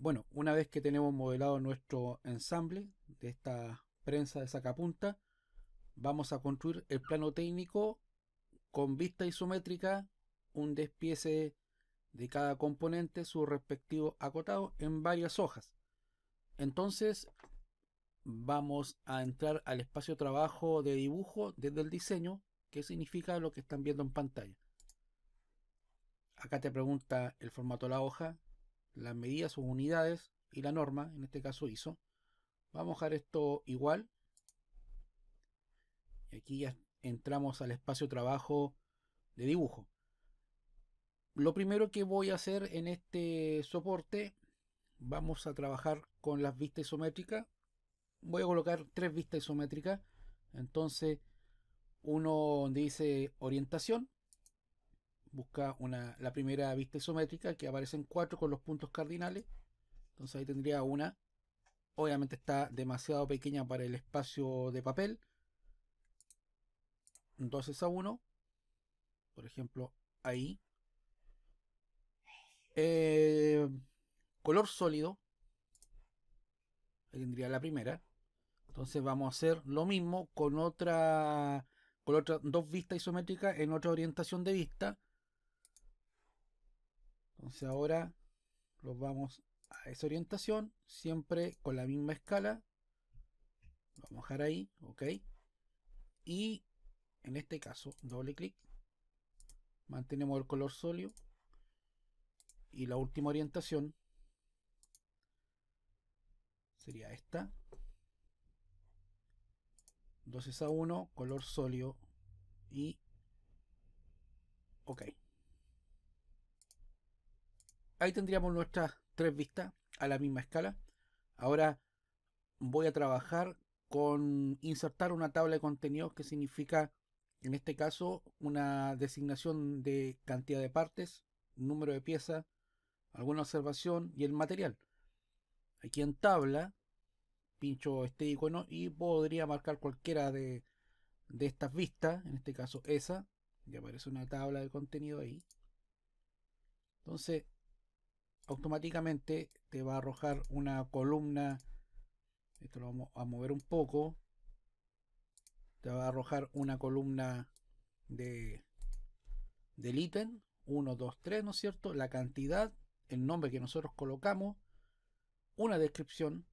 Bueno, una vez que tenemos modelado nuestro ensamble de esta prensa de sacapunta, vamos a construir el plano técnico con vista isométrica, un despiece de cada componente, su respectivo acotado en varias hojas. Entonces vamos a entrar al espacio trabajo de dibujo desde el diseño, que significa lo que están viendo en pantalla. Acá te pregunta el formato de la hoja, las medidas o unidades y la norma, en este caso ISO. Vamos a dejar esto igual. Y aquí ya entramos al espacio trabajo de dibujo. Lo primero que voy a hacer en este soporte, vamos a trabajar con las vistas isométricas. Voy a colocar tres vistas isométricas. Entonces, uno donde dice orientación, busca una, la primera vista isométrica que aparecen cuatro con los puntos cardinales. Entonces ahí tendría una. Obviamente está demasiado pequeña para el espacio de papel. Entonces a uno. Por ejemplo, ahí. Eh, color sólido. Ahí tendría la primera. Entonces vamos a hacer lo mismo con otra con otras dos vistas isométricas en otra orientación de vista entonces ahora los vamos a esa orientación, siempre con la misma escala. Lo vamos a dejar ahí, ok. Y en este caso, doble clic. Mantenemos el color sólido. Y la última orientación sería esta. 12 a 1, color sólido y ok ahí tendríamos nuestras tres vistas a la misma escala. Ahora voy a trabajar con insertar una tabla de contenidos que significa en este caso una designación de cantidad de partes, número de piezas, alguna observación y el material. Aquí en tabla pincho este icono y podría marcar cualquiera de, de estas vistas, en este caso esa, y aparece una tabla de contenido ahí. Entonces automáticamente te va a arrojar una columna esto lo vamos a mover un poco te va a arrojar una columna de del ítem 1, 2, 3, ¿no es cierto? la cantidad, el nombre que nosotros colocamos una descripción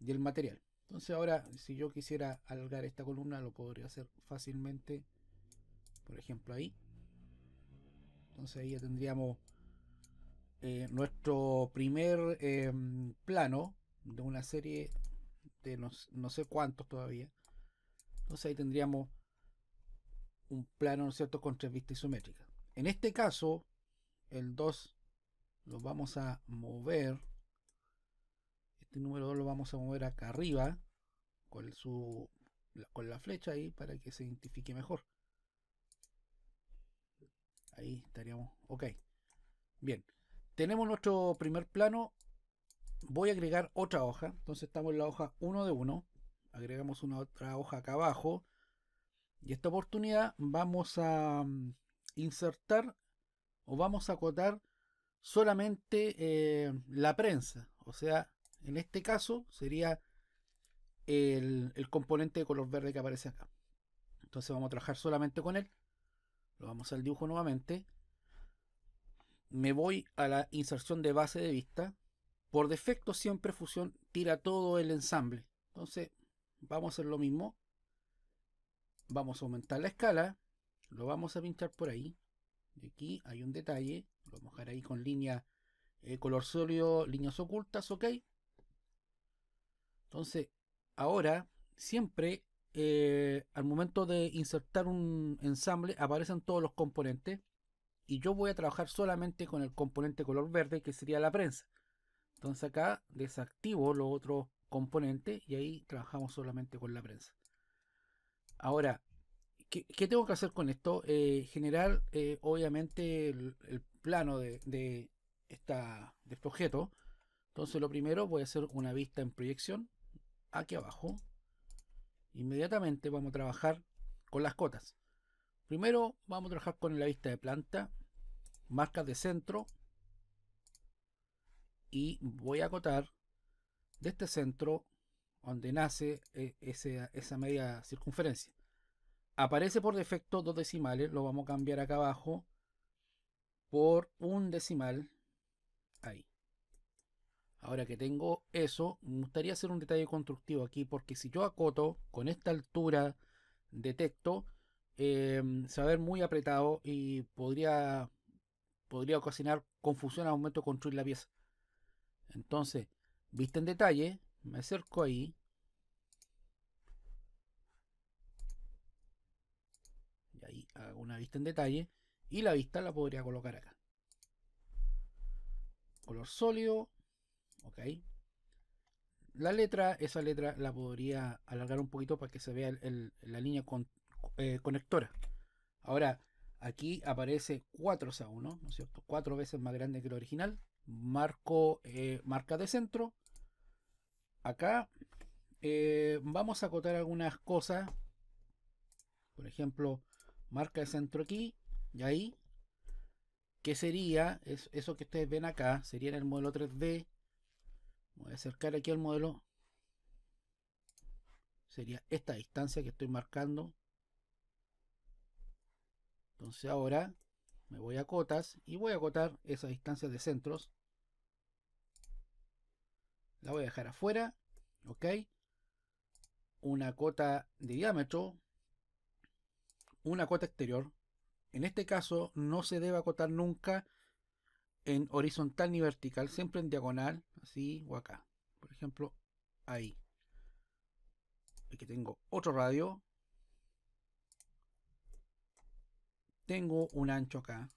y el material entonces ahora si yo quisiera alargar esta columna lo podría hacer fácilmente por ejemplo ahí entonces ahí ya tendríamos eh, nuestro primer em, plano de una serie de no, sé cuántos todavía. Entonces ahí tendríamos un plano, ¿no cierto?, con tres vistas isométricas. En este caso, el 2 lo vamos a mover. Este número 2 lo vamos a mover acá arriba con, su, con la flecha ahí para que se identifique mejor. Ahí estaríamos. Ok. Bien tenemos nuestro primer plano. Voy a agregar otra hoja. Entonces estamos en la hoja 1 de 1. Agregamos una otra hoja acá abajo. Y esta oportunidad vamos a mm, insertar o vamos a acotar solamente eh, la prensa. O sea, en este caso sería el, el, componente de color verde que aparece acá. Entonces vamos a trabajar solamente con él. Lo vamos al dibujo nuevamente me voy a la inserción de base de vista. Por defecto siempre Fusión tira todo el ensamble. Entonces vamos a hacer lo mismo. Vamos a aumentar la escala. Lo vamos a pinchar por ahí. Aquí hay un detalle. Lo vamos a dejar ahí con línea eh, color sólido, líneas ocultas, ok. Entonces, ahora siempre eh, al momento de insertar un ensamble aparecen todos los componentes y yo voy a trabajar solamente con el componente color verde que sería la prensa. Entonces acá desactivo los otros componentes y ahí trabajamos solamente con la prensa. Ahora, ¿qué, tengo que hacer con esto? Eh, generar eh, obviamente el, plano de, esta, de este objeto. Entonces lo primero voy a hacer una vista en proyección aquí abajo. Inmediatamente vamos a trabajar con las cotas. Primero vamos a trabajar con la vista de planta, marcas de centro y voy a acotar de este centro donde nace eh, esa media circunferencia. Aparece por defecto dos decimales, lo vamos a cambiar acá abajo por un decimal ahí. Ahora que tengo eso, me gustaría hacer un detalle constructivo aquí, porque si yo acoto con esta altura de texto, em, se va a ver muy apretado y podría, podría ocasionar confusión al momento de construir la pieza. Entonces, vista en detalle, me acerco ahí. Y ahí hago una vista en detalle. Y la vista la podría colocar acá. Color sólido. Ok. La letra, esa letra la podría alargar un poquito para que se vea la línea eh, conectora. Ahora, aquí aparece 4 a 1, ¿no es cierto? Cuatro veces más grande que el original. Marco, eh, marca de centro. Acá eh, vamos a acotar algunas cosas. Por ejemplo, marca de centro aquí y ahí. Que sería eso que ustedes ven acá? Sería en el modelo 3D. Voy a acercar aquí al modelo. Sería esta distancia que estoy marcando. Entonces ahora me voy a cotas y voy a acotar esa distancia de centros. La voy a dejar afuera. Ok. Una cota de diámetro. Una cota exterior. En este caso no se debe acotar nunca en horizontal ni vertical, siempre en diagonal, así o acá. Por ejemplo, ahí. Aquí tengo otro radio. Tengo un ancho acá.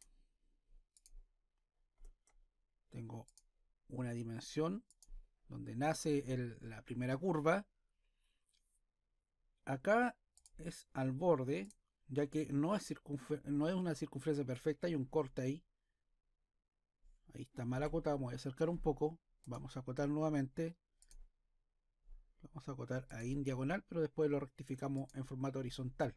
Tengo una dimensión donde nace la primera curva. Acá es al borde, ya que no es, no es una circunferencia perfecta, hay un corte ahí. Ahí está mal acotado, voy a acercar un poco. Vamos a acotar nuevamente. Vamos a acotar ahí en diagonal, pero después lo rectificamos en formato horizontal.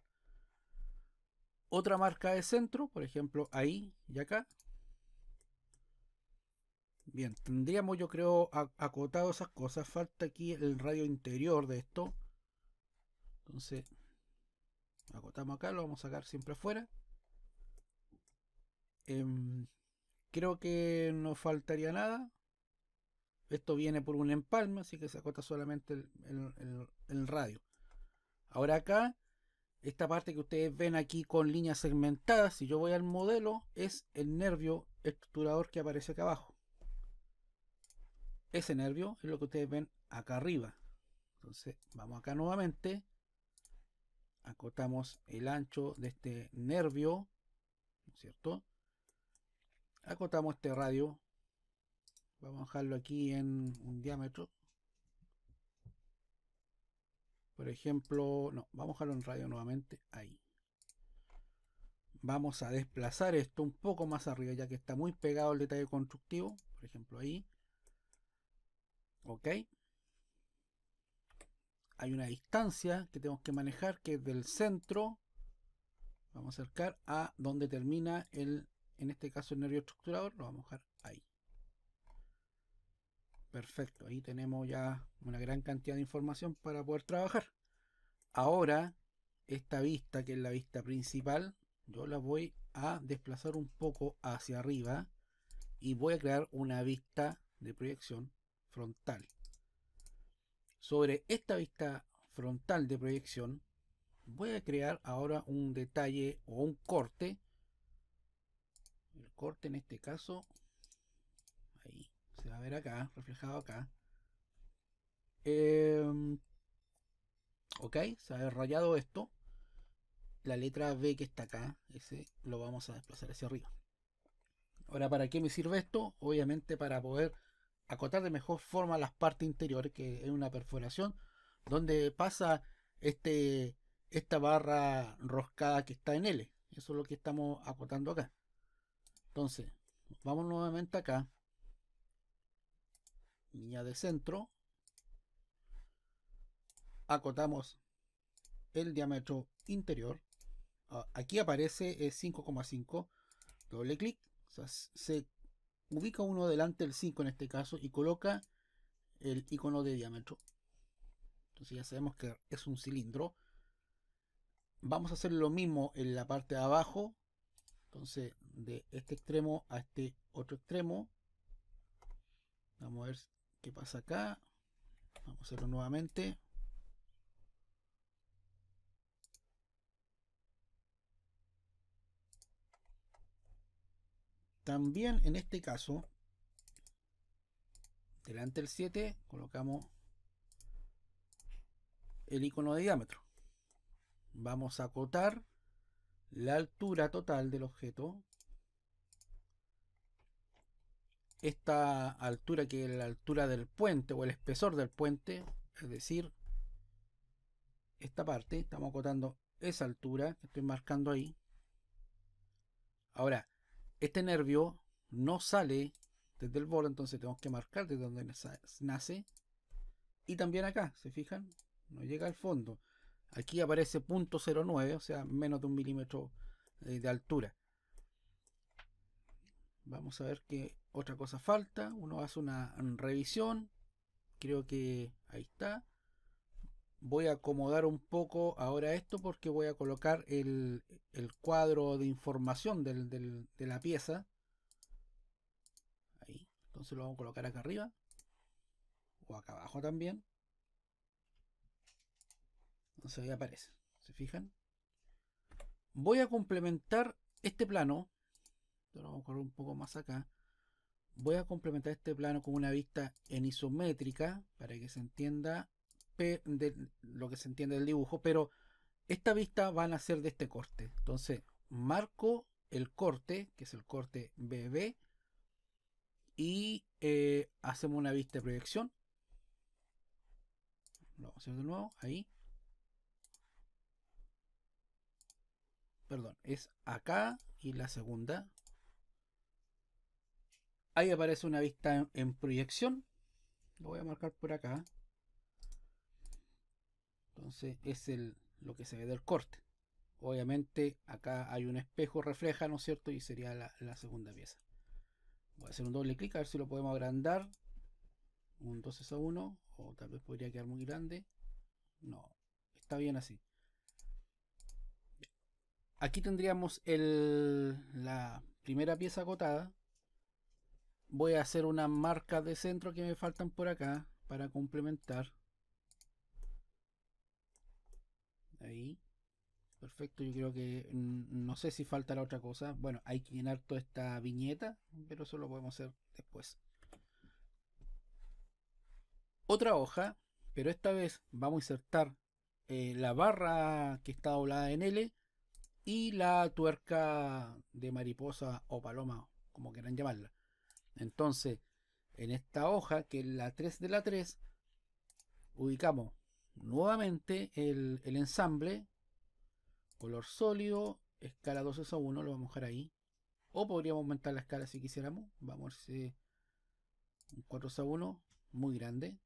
Otra marca de centro, por ejemplo, ahí y acá. Bien, tendríamos yo creo acotado esas cosas. Falta aquí el radio interior de esto. Entonces, acotamos acá, lo vamos a sacar siempre afuera. Em, creo que no faltaría nada. Esto viene por un empalme, así que se acota solamente el radio. Ahora acá, esta parte que ustedes ven aquí con líneas segmentadas, si yo voy al modelo, es el nervio estructurador que aparece acá abajo ese nervio es lo que ustedes ven acá arriba. Entonces vamos acá nuevamente. Acotamos el ancho de este nervio. cierto? Acotamos este radio. Vamos a dejarlo aquí en un diámetro. Por ejemplo, no, vamos a dejarlo en radio nuevamente. Ahí. Vamos a desplazar esto un poco más arriba, ya que está muy pegado el detalle constructivo. Por ejemplo, ahí. ¿Ok? Hay una distancia que tenemos que manejar que es del centro. Vamos a acercar a donde termina el, en este caso el nervio estructurador. Lo vamos a dejar ahí. Perfecto, ahí tenemos ya una gran cantidad de información para poder trabajar. Ahora, esta vista, que es la vista principal, yo la voy a desplazar un poco hacia arriba y voy a crear una vista de proyección frontal. Sobre esta vista frontal de proyección voy a crear ahora un detalle o un corte. El corte en este caso, se va a ver acá, reflejado acá. Em, ok, se ha rayado esto. La letra B que está acá, ese lo vamos a desplazar hacia arriba. Ahora, ¿para qué me sirve esto? Obviamente para poder acotar de mejor forma las partes interiores, que es una perforación, donde pasa este, esta barra roscada que está en L. Eso es lo que estamos acotando acá. Entonces, vamos nuevamente acá. Línea de centro. Acotamos el diámetro interior. Ah, aquí aparece 5,5. Doble clic. se ubica uno delante del 5 en este caso y coloca el icono de diámetro. Entonces ya sabemos que es un cilindro. Vamos a hacer lo mismo en la parte de abajo. Entonces de este extremo a este otro extremo. Vamos a ver qué pasa acá. Vamos a hacerlo nuevamente. También en este caso, delante del 7, colocamos el icono de diámetro. Vamos a acotar la altura total del objeto. Esta altura que es la altura del puente o el espesor del puente, es decir, esta parte, estamos acotando esa altura que estoy marcando ahí. Ahora, este nervio no sale desde el borde, entonces tenemos que marcar desde donde nace. Y también acá, ¿se fijan? No llega al fondo. Aquí aparece .09, o sea, menos de un milímetro eh, de altura. Vamos a ver qué otra cosa falta. Uno hace una revisión. Creo que ahí está. Voy a acomodar un poco ahora esto porque voy a colocar el, cuadro de información de la pieza. Ahí. Entonces lo vamos a colocar acá arriba. O acá abajo también. Entonces ahí aparece. ¿Se fijan? Voy a complementar este plano. Lo vamos a correr un poco más acá. Voy a complementar este plano con una vista en isométrica para que se entienda lo que se entiende del dibujo, pero esta vista van a ser de este corte. Entonces, marco el corte, que es el corte BB, y eh, hacemos una vista de proyección. Lo vamos a hacer de nuevo, ahí. Perdón, es acá y la segunda. Ahí aparece una vista en proyección. Lo voy a marcar por acá. Entonces es el, lo que se ve del corte. Obviamente acá hay un espejo refleja, ¿no es cierto? Y sería la, segunda pieza. Voy a hacer un doble clic a ver si lo podemos agrandar. Un 12 a 1. O tal vez podría quedar muy grande. No, está bien así. Aquí tendríamos el, la primera pieza agotada. Voy a hacer unas marcas de centro que me faltan por acá para complementar. Ahí. Perfecto, yo creo que no sé si falta la otra cosa. Bueno, hay que llenar toda esta viñeta, pero eso lo podemos hacer después. Otra hoja, pero esta vez vamos a insertar eh, la barra que está doblada en L y la tuerca de mariposa o paloma, como quieran llamarla. Entonces, en esta hoja, que es la 3 de la 3, ubicamos nuevamente el, ensamble, color sólido, escala 2 a 1, lo vamos a dejar ahí. O podríamos aumentar la escala si quisiéramos. Vamos a ver si un 4 a 1, muy grande.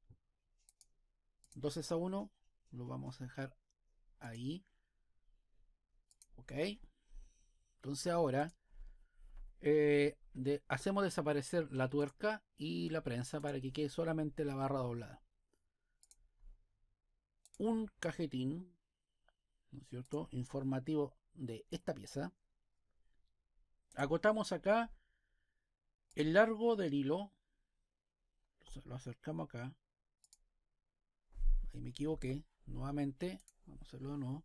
12 a 1, lo vamos a dejar ahí. Ok. Entonces ahora eh, hacemos desaparecer la tuerca y la prensa para que quede solamente la barra doblada un cajetín, ¿no es cierto?, informativo de esta pieza. Agotamos acá el largo del hilo. Lo acercamos acá. Ahí me equivoqué. Nuevamente. Vamos a hacerlo de nuevo.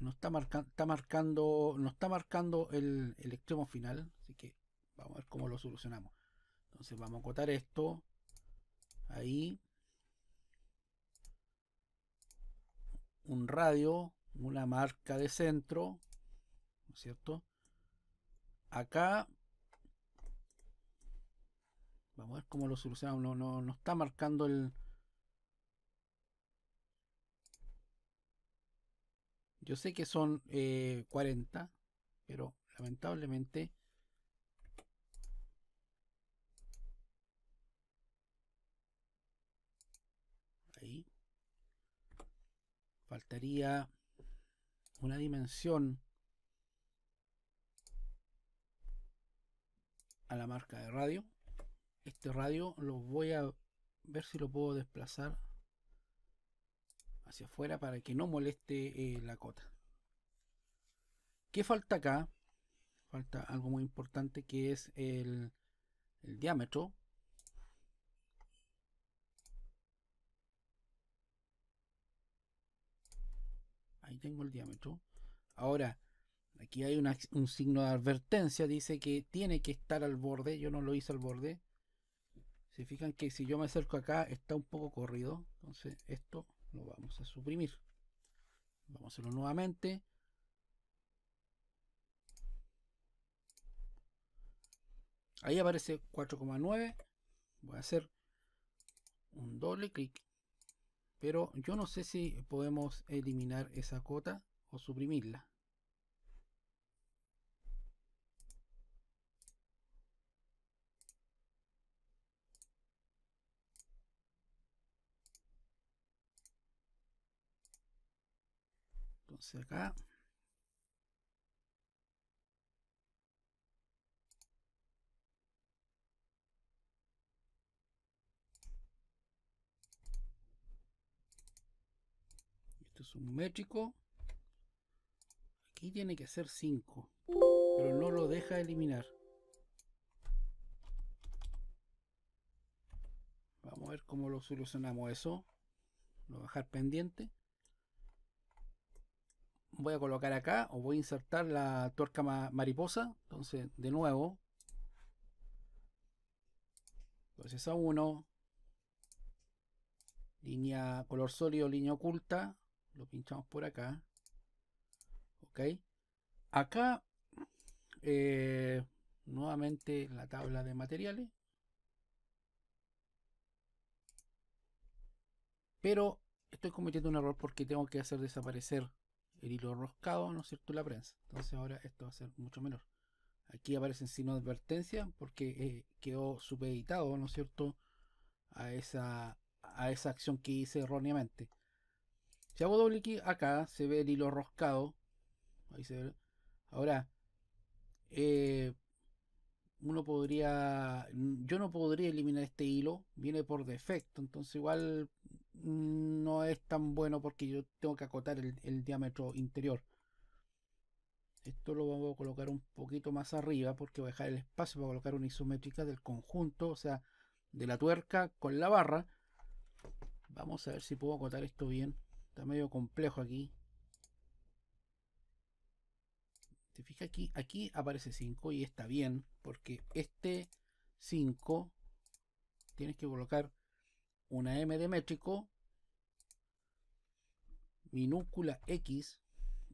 No está, marcando está marcando, no está marcando el, el extremo final, así que Vamos a ver cómo lo solucionamos. Entonces vamos a acotar esto. Ahí. Un radio. Una marca de centro. ¿No es cierto? Acá. Vamos a ver cómo lo solucionamos. No, no, no está marcando el... Yo sé que son 40, eh, pero lamentablemente faltaría una dimensión a la marca de radio. Este radio lo voy a ver si lo puedo desplazar hacia afuera para que no moleste eh, la cota. ¿Qué falta acá? Falta algo muy importante que es el, el diámetro. Ahí tengo el diámetro. Ahora, aquí hay un signo de advertencia. Dice que tiene que estar al borde. Yo no lo hice al borde. Se fijan que si yo me acerco acá está un poco corrido. Entonces esto lo vamos a suprimir. Vamos a hacerlo nuevamente. Ahí aparece 4,9. Voy a hacer un doble clic. Pero yo no sé si podemos eliminar esa cota o suprimirla. Entonces acá es un métrico. Aquí tiene que ser 5. Pero no lo deja eliminar. Vamos a ver cómo lo solucionamos eso. Lo voy dejar pendiente. Voy a colocar acá o voy a insertar la tuerca mariposa. Entonces, de nuevo. Entonces a 1. Línea color sólido, línea oculta lo pinchamos por acá ok acá eh, nuevamente la tabla de materiales pero estoy cometiendo un error porque tengo que hacer desaparecer el hilo roscado, ¿no es cierto? La prensa. Entonces ahora esto va a ser mucho menor. Aquí aparece el signo de advertencia porque eh, quedó supeditado, ¿no es cierto? A esa, a esa acción que hice erróneamente. Si hago doble clic acá, se ve el hilo roscado. Ahí se ve. Ahora, eh, uno podría. Yo no podría eliminar este hilo. Viene por defecto. Entonces, igual no es tan bueno porque yo tengo que acotar el, diámetro interior. Esto lo vamos a colocar un poquito más arriba porque voy a dejar el espacio para colocar una isométrica del conjunto, o sea, de la tuerca con la barra. Vamos a ver si puedo acotar esto bien. Está medio complejo aquí. Te fijas aquí, aquí aparece 5 y está bien, porque este 5 tienes que colocar una M de métrico, minúscula X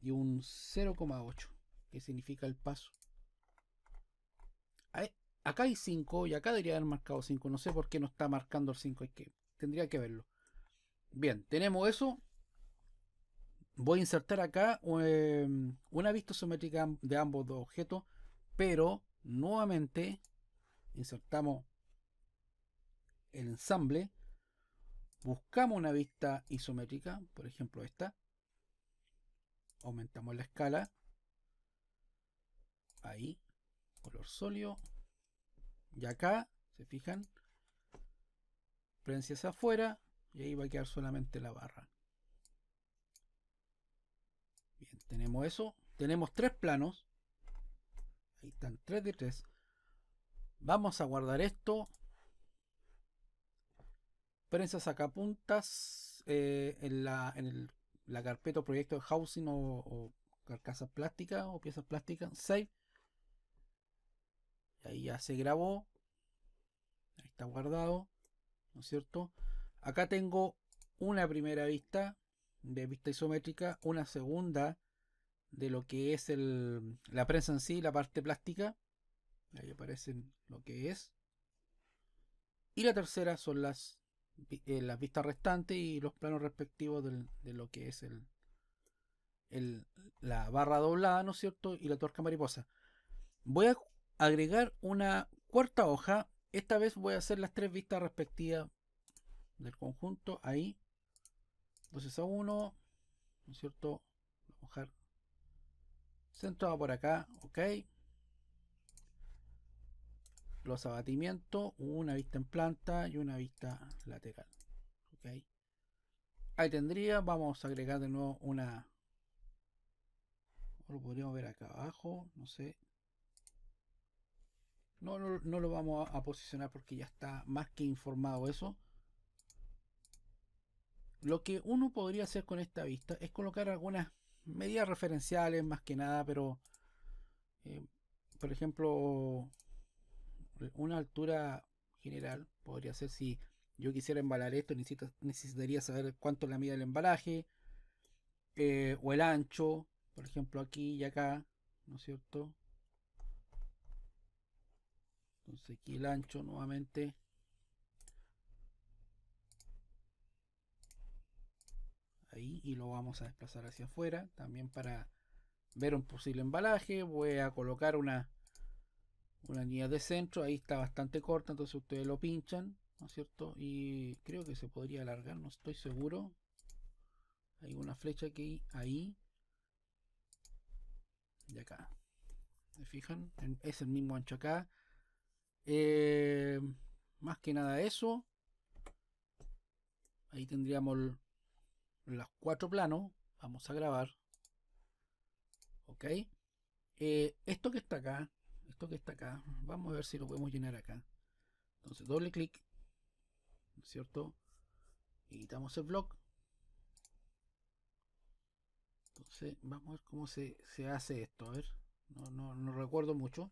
y un 0,8, que significa el paso. Acá hay 5 y acá debería haber marcado 5. No sé por qué no está marcando el 5. que, tendría que verlo. Bien, tenemos eso voy a insertar acá em, una vista isométrica de ambos dos objetos, pero nuevamente insertamos el ensamble, buscamos una vista isométrica, por ejemplo esta, aumentamos la escala, ahí, color sólido, y acá, se fijan, prensa afuera, y ahí va a quedar solamente la barra. tenemos eso. Tenemos tres planos. Ahí están, tres de tres. Vamos a guardar esto. Prensa sacapuntas eh, en, la, en la carpeta o proyecto de housing o, carcasas plásticas o piezas plásticas. Save. Ahí ya se grabó. Ahí está guardado. ¿No es cierto? Acá tengo una primera vista de vista isométrica, una segunda de lo que es el, la prensa en sí, la parte plástica. Ahí aparecen lo que es. Y la tercera son las, las vistas restantes y los planos respectivos de lo que es el, el, la barra doblada, ¿no es cierto? Y la tuerca mariposa. Voy a agregar una cuarta hoja. Esta vez voy a hacer las tres vistas respectivas del conjunto. Ahí. Entonces a uno ¿no cierto? Vamos a centrado por acá, ok. Los abatimientos, una vista en planta y una vista lateral, ok. Ahí tendría, vamos a agregar de nuevo una... Lo podríamos ver acá abajo, no sé. No, no, lo vamos a, posicionar porque ya está más que informado eso. Lo que uno podría hacer con esta vista es colocar algunas medidas referenciales más que nada, pero eh, por ejemplo una altura general podría ser si yo quisiera embalar esto necesitaría saber cuánto es la medida del embalaje eh, o el ancho por ejemplo aquí y acá ¿no es cierto? entonces aquí el ancho nuevamente ahí y lo vamos a desplazar hacia afuera también para ver un posible embalaje voy a colocar una una línea de centro ahí está bastante corta entonces ustedes lo pinchan ¿no es cierto? y creo que se podría alargar no estoy seguro hay una flecha que ahí y acá ¿me fijan? es el mismo ancho acá eh, más que nada eso. Ahí tendríamos los cuatro planos. Vamos a grabar. Ok. Eh, esto que está acá. Esto que está acá. Vamos a ver si lo podemos llenar acá. Entonces doble clic. ¿Cierto? Editamos el blog. Entonces vamos a ver cómo se, se hace esto. A ver. No, no, no recuerdo mucho.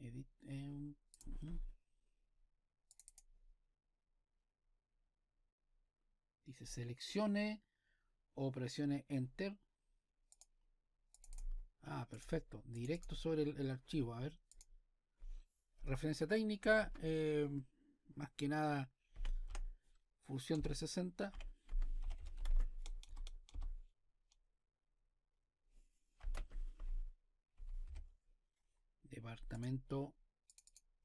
edit em, dice seleccione o presione enter ah perfecto. Directo sobre el, archivo a ver. Referencia técnica em, más que nada fusión 360 departamento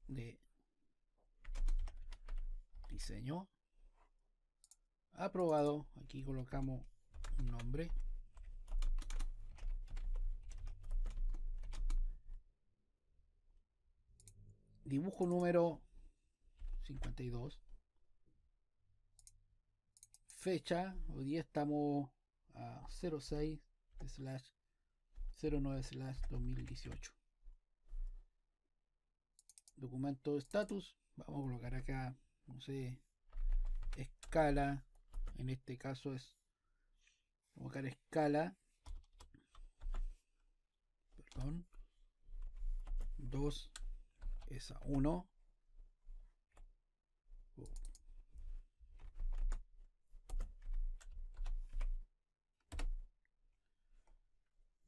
de diseño. Aprobado. Aquí colocamos un nombre dibujo número 52 fecha hoy día estamos a 06 slash 09 slash 2018 documento status vamos a colocar acá no sé escala en este caso es colocar escala. Perdón. 2 es a 1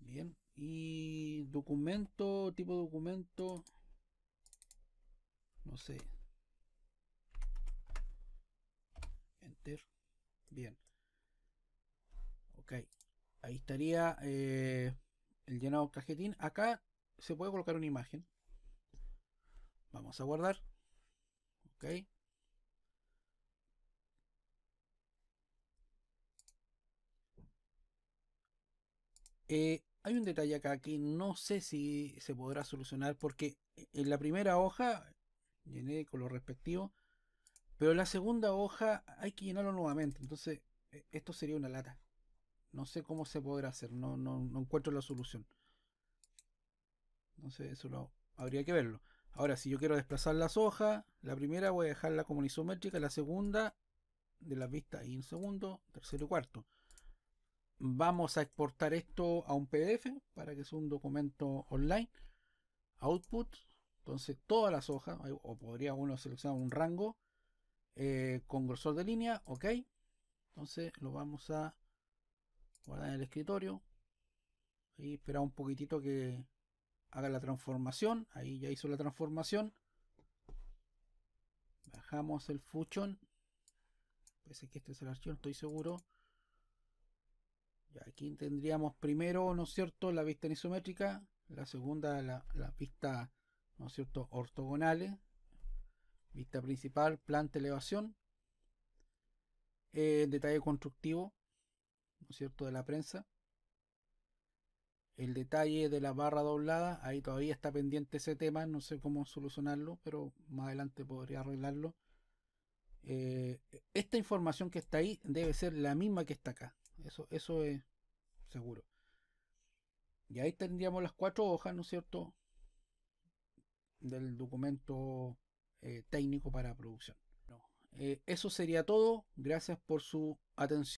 bien y documento tipo documento no sé. Enter. Bien. Ok. Ahí estaría eh, el llenado cajetín. Acá se puede colocar una imagen. Vamos a guardar. Ok. Eh, hay un detalle acá que no sé si se podrá solucionar porque en la primera hoja llené con lo respectivo. Pero la segunda hoja hay que llenarlo nuevamente. Entonces, e, esto sería una lata. No sé cómo se podrá hacer. No, no, encuentro la solución. Entonces, eso lo, habría que verlo. Ahora, si yo quiero desplazar las hojas, la primera voy a dejarla como isométrica, la segunda de la vista y en segundo, tercero y cuarto. Vamos a exportar esto a un PDF para que sea un documento online. Output, entonces todas las hojas, o podría uno seleccionar un rango eh, con grosor de línea, ok. Entonces lo vamos a guardar en el escritorio. Y esperar un poquitito que haga la transformación. Ahí ya hizo la transformación. Bajamos el Fusion. Parece que este es el archivo, estoy seguro. Aquí tendríamos primero, ¿no es cierto?, la vista isométrica. La segunda, la, la vista ¿no es cierto? Ortogonales, vista principal, planta, elevación. eh, detalle constructivo, ¿no es cierto?, de la prensa. El detalle de la barra doblada, ahí todavía está pendiente ese tema, no sé cómo solucionarlo, pero más adelante podría arreglarlo. Eh, esta información que está ahí debe ser la misma que está acá. Eso, eso es seguro. Y ahí tendríamos las cuatro hojas, ¿no es cierto? Del documento eh, técnico para producción. Eh, eso sería todo. Gracias por su atención.